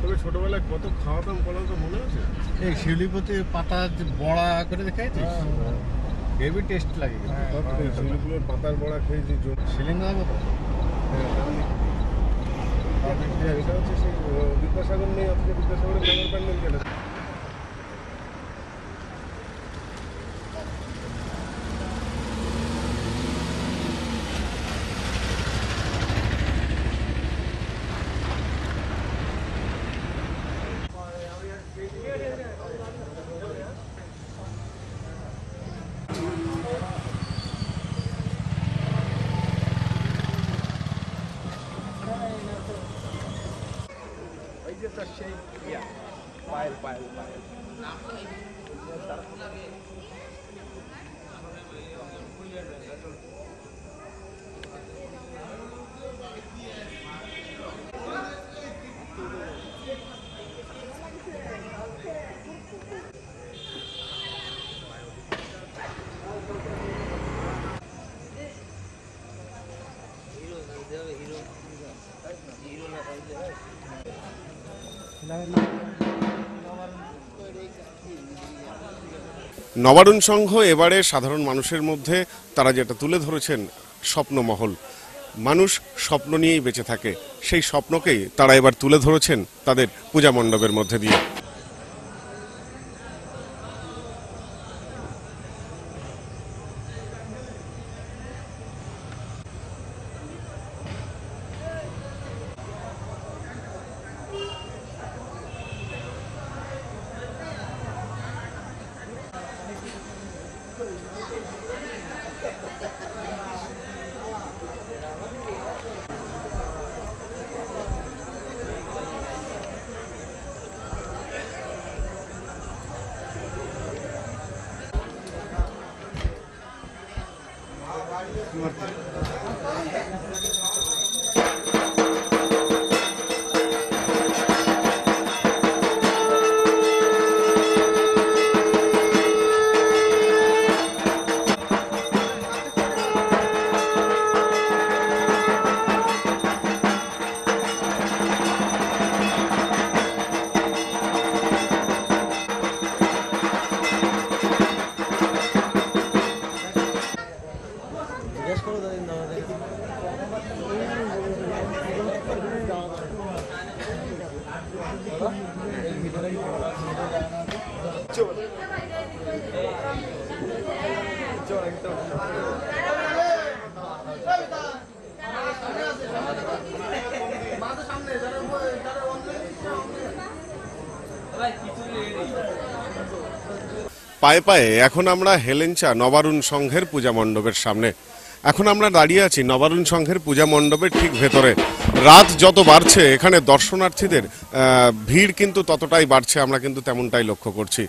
তবে ছোটবেলায় কত খাওয়াতাম বলো তো মনে আছে? এই শিউলিপতি পাতা বড়া করে দেখাইছিস হেভি টেস্ট লাগে শিলিগুলোর পাতার বড়া খেয়েছি সিলিং লাগাবো তো হ্যাঁ, বিদ্যাসাগর নেই আজকে বিদ্যাসাগরের প্যান্ডেল কেটে এই যে তার সেই ইয়া পায়েল নবারুণ সংঘ এবারে সাধারণ মানুষের মধ্যে তারা যেটা তুলে ধরেছেন, স্বপ্নমহল। মানুষ স্বপ্ন নিয়েই বেঁচে থাকে। সেই স্বপ্নকেই তারা এবার তুলে ধরেছেন তাদের পূজা মণ্ডপের মধ্যে দিয়ে। muertos. পায়ে পায়ে এখন আমরা হেলেঞ্চা নবারুণ সংঘের পূজা মণ্ডপের সামনে এখন আমরা দাঁড়িয়ে আছি নবারুণ সংঘের পূজা মণ্ডপের ঠিক ভেতরে। রাত যত বাড়ছে, এখানে দর্শনার্থীদের ভিড় কিন্তু ততটাই বাড়ছে, আমরা কিন্তু তেমনটাই লক্ষ্য করছি।